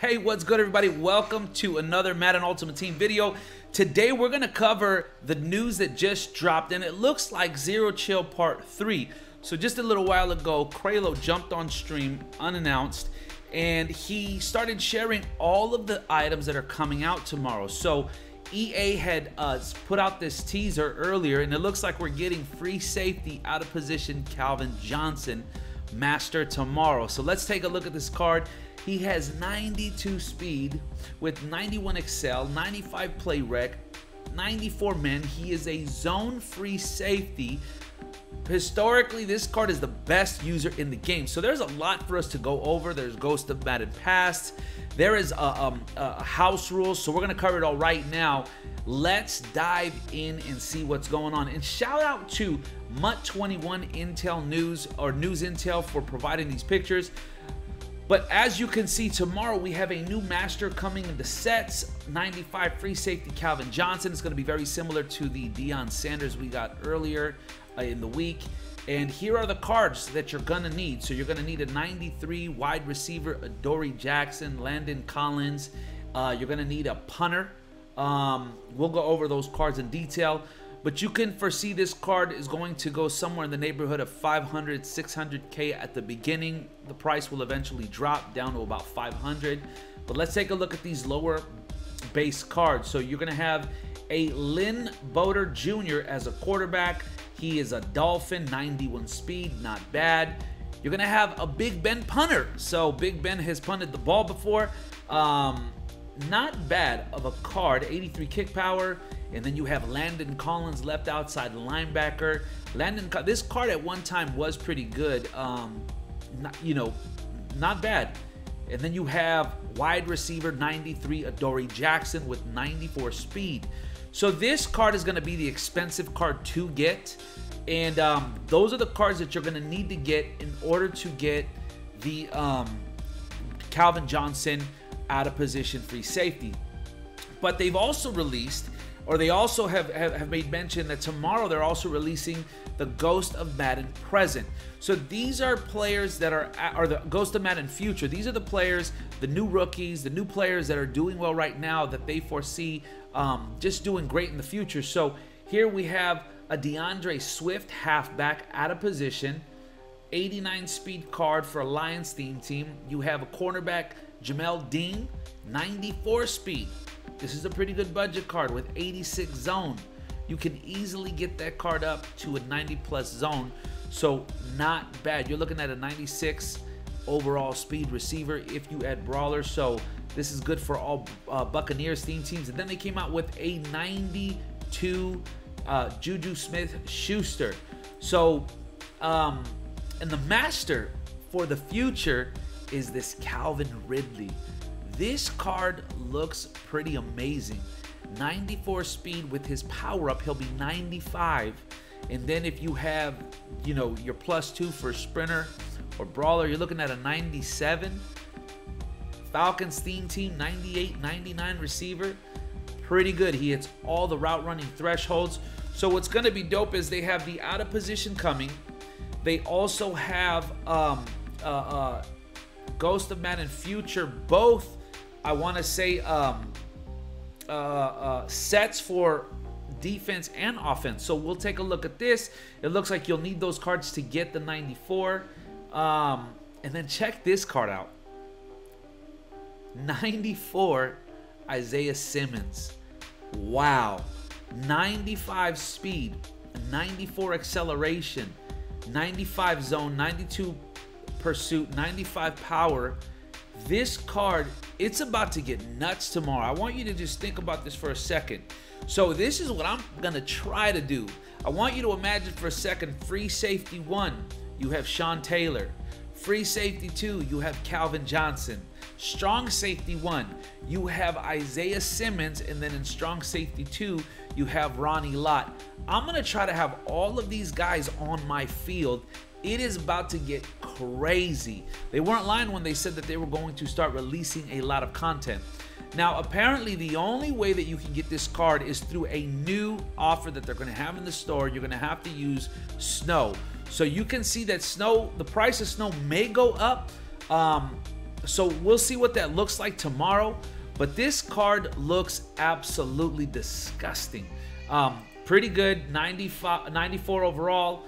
Hey, what's good, everybody? Welcome to another Madden Ultimate Team video. Today, we're to cover the news that just dropped, and it looks like Zero Chill Part 3. So just a little while ago, Kralo jumped on stream unannounced, and he started sharing all of the items that are coming out tomorrow. So EA had uh, put out this teaser earlier, and it looks like we're getting free safety out of position Calvin Johnson master tomorrow. So let's take a look at this card. He has 92 speed with 91 excel, 95 play rec, 94 men. He is a zone free safety. Historically, this card is the best user in the game. So there's a lot for us to go over. There's Ghost of Madden Past. There is a, um, a house rules. So we're going to cover it all right now. Let's dive in and see what's going on. And shout out to MUT21 Intel News or News Intel for providing these pictures. But as you can see, tomorrow we have a new master coming in the sets. 95 free safety Calvin Johnson. It's going to be very similar to the Deion Sanders we got earlier uh, in the week. And here are the cards that you're going to need. So you're going to need a 93 wide receiver, Adoree Jackson, Landon Collins. Uh, you're going to need a punter. Um, we'll go over those cards in detail. But you can foresee this card is going to go somewhere in the neighborhood of 500, 600K at the beginning. The price will eventually drop down to about 500. But let's take a look at these lower base cards. So you're going to have a Lynn Bowden Jr. as a quarterback. He is a Dolphin, 91 speed, not bad. You're going to have a Big Ben punter. So Big Ben has punted the ball before. Um, not bad of a card, 83 kick power. And then you have Landon Collins left outside linebacker. Landon, this card at one time was pretty good. Um, not, you know, not bad. And then you have wide receiver 93 Adoree Jackson with 94 speed. So this card is going to be the expensive card to get. And um, those are the cards that you're going to need to get in order to get the um, Calvin Johnson out of position free safety. But they've also released or they also have, have, have, made mention that tomorrow they're also releasing the Ghost of Madden Present. So these are players that are, are the Ghost of Madden Future. These are the players, the new rookies, the new players that are doing well right now that they foresee um, just doing great in the future. So here we have a DeAndre Swift halfback out of position. 89 speed card for a Lions theme team. You have a cornerback, Jamel Dean, 94 speed. This is a pretty good budget card with 86 zone. You can easily get that card up to a 90 plus zone. So not bad. You're looking at a 96 overall speed receiver if you add brawler. So this is good for all uh, Buccaneers theme teams. And then they came out with a 92 uh, Juju Smith Schuster. So, um, and the master for the future is this Calvin Ridley. This card looks pretty amazing. 94 speed with his power up, he'll be 95. And then if you have, you know, your plus two for sprinter or brawler, you're looking at a 97. Falcons theme team, 98, 99 receiver. Pretty good. He hits all the route running thresholds. So what's going to be dope is they have the out of position coming. They also have um, uh, uh, Ghost of Madden Future both I want to say um, uh, uh, sets for defense and offense. So we'll take a look at this. It looks like you'll need those cards to get the 94. Um, and then check this card out. 94 Isaiah Simmons. Wow. 95 speed, 94 acceleration, 95 zone, 92 pursuit, 95 power, this card, it's about to get nuts tomorrow. I want you to just think about this for a second. So this is what I'm going to try to do. I want you to imagine for a second, free safety one, you have Sean Taylor. Free safety two, you have Calvin Johnson. Strong safety one, you have Isaiah Simmons. And then in strong safety two, you have Ronnie Lott. I'm going to try to have all of these guys on my field it is about to get crazy. They weren't lying when they said that they were going to start releasing a lot of content. Now, apparently, the only way that you can get this card is through a new offer that they're going to have in the store. You're going to have to use Snow. So you can see that Snow, the price of Snow may go up. Um, so we'll see what that looks like tomorrow. But this card looks absolutely disgusting. Um, pretty good, 95, 94 overall.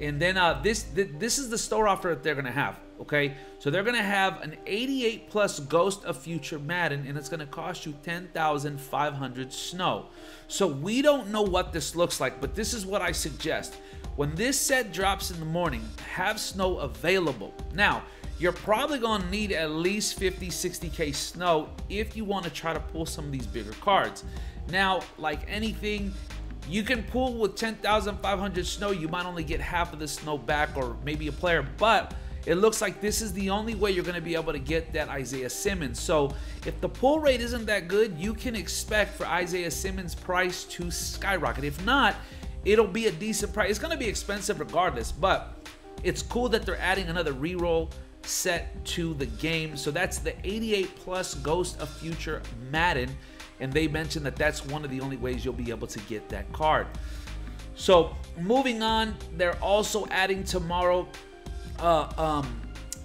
And then uh, this th this is the store offer that they're gonna have. Okay, so they're gonna have an 88 plus Ghost of Future Madden, and it's gonna cost you 10,500 snow. So we don't know what this looks like, but this is what I suggest. When this set drops in the morning, have snow available. Now, you're probably going to need at least 50, 60k snow if you want to try to pull some of these bigger cards. Now, like anything, you can pull with 10,500 snow. You might only get half of the snow back or maybe a player, but it looks like this is the only way you're going to be able to get that Isaiah Simmons. So if the pull rate isn't that good, you can expect for Isaiah Simmons' price to skyrocket. If not, it'll be a decent price. It's going to be expensive regardless, but it's cool that they're adding another reroll set to the game. So that's the 88 plus Ghost of Future Madden. And they mentioned that that's one of the only ways you'll be able to get that card. So moving on, they're also adding tomorrow uh, um,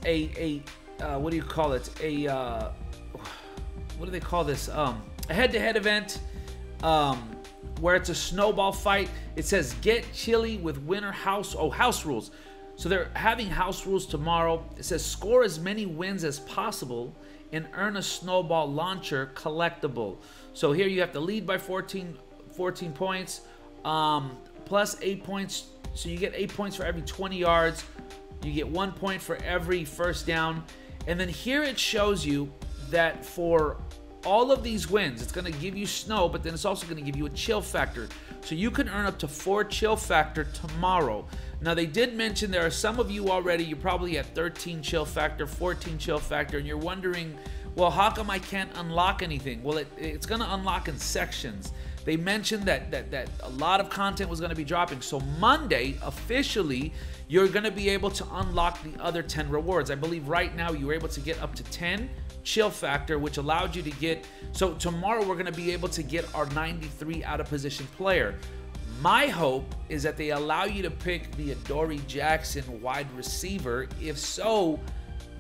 a, a uh, what do you call it? A, uh, what do they call this? Um, a head-to-head event. Um, where it's a snowball fight. It says get chilly with winter house oh house rules. So they're having house rules tomorrow. It says score as many wins as possible and earn a snowball launcher collectible. So here you have to lead by 14 14 points um, plus 8 points. So you get 8 points for every 20 yards. You get 1 point for every first down. And then here it shows you that for all of these wins, it's going to give you snow, but then it's also going to give you a chill factor. So you can earn up to four chill factor tomorrow. Now, they did mention there are some of you already, you're probably at 13 chill factor, 14 chill factor, and you're wondering, well, how come I can't unlock anything? Well, it, it's going to unlock in sections. They mentioned that, that, that a lot of content was going to be dropping. So Monday, officially, you're going to be able to unlock the other 10 rewards. I believe right now you're able to get up to 10 chill factor, which allowed you to get. So tomorrow we're going to be able to get our 93 out of position player. My hope is that they allow you to pick the Adoree Jackson wide receiver. If so,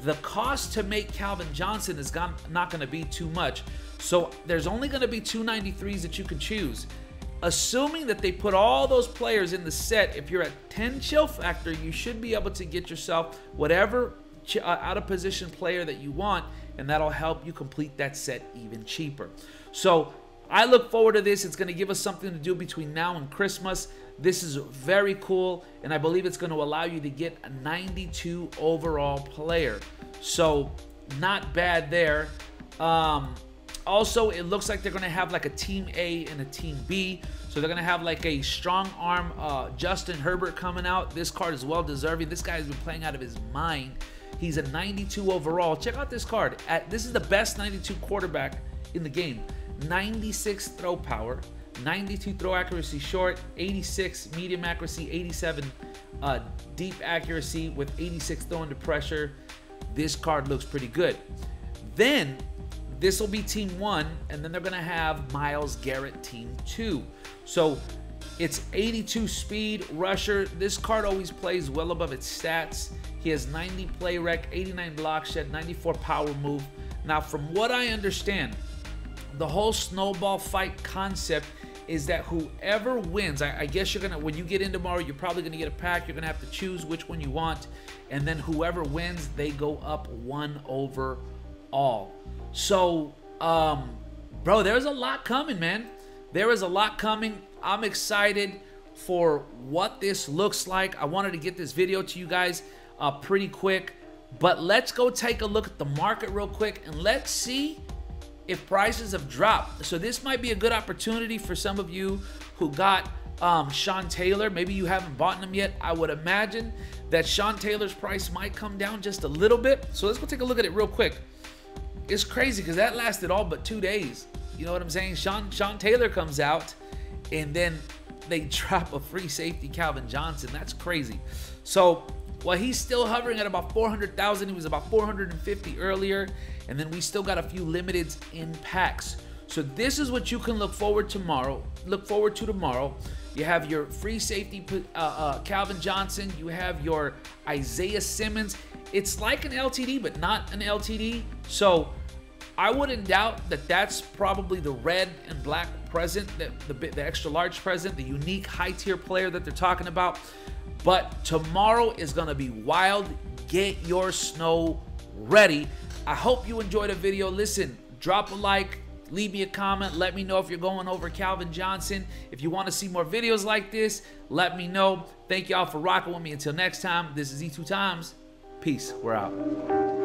the cost to make Calvin Johnson is not going to be too much. So there's only going to be two 93s that you can choose. Assuming that they put all those players in the set, if you're at 10 chill factor, you should be able to get yourself whatever uh, out of position player that you want, and that'll help you complete that set even cheaper. So I look forward to this. It's going to give us something to do between now and Christmas. This is very cool, and I believe it's going to allow you to get a 92 overall player. So not bad there. Um, also, it looks like they're going to have like a team A and a team B. So they're going to have like a strong arm uh, Justin Herbert coming out. This card is well deserving. This guy has been playing out of his mind. He's a 92 overall. Check out this card. At This is the best 92 quarterback in the game. 96 throw power, 92 throw accuracy short, 86 medium accuracy, 87 uh, deep accuracy with 86 throw under pressure. This card looks pretty good. Then this will be team one, and then they're gonna have Myles Garrett team two. So it's 82 speed rusher. This card always plays well above its stats. He has 90 play rec, 89 block shed, 94 power move. Now, from what I understand, the whole snowball fight concept is that whoever wins, I, I, guess you're gonna when you get in tomorrow, you're probably gonna get a pack. You're gonna have to choose which one you want, and then whoever wins, they go up one over all. So, um, bro, there's a lot coming, man. There is a lot coming. I'm excited for what this looks like. I wanted to get this video to you guys uh, pretty quick. But let's go take a look at the market real quick and let's see if prices have dropped. So this might be a good opportunity for some of you who got um, Sean Taylor. Maybe you haven't bought them yet. I would imagine that Sean Taylor's price might come down just a little bit. So let's go take a look at it real quick. It's crazy because that lasted all but two days. You know what I'm saying? Sean Sean Taylor comes out, and then they drop a free safety Calvin Johnson. That's crazy. So while he's still hovering at about 400,000, he was about 450 earlier, and then we still got a few limiteds in packs. So this is what you can look forward tomorrow. Look forward to tomorrow. You have your free safety uh, uh, Calvin Johnson. You have your Isaiah Simmons, it's like an LTD, but not an LTD. So I wouldn't doubt that that's probably the red and black present, the, the, the extra large present, the unique high tier player that they're talking about. But tomorrow is going to be wild. Get your snow ready. I hope you enjoyed the video. Listen, drop a like, leave me a comment. Let me know if you're going over Calvin Johnson. If you want to see more videos like this, let me know. Thank y'all for rocking with me. Until next time, this is E2Tymes. Peace. We're out.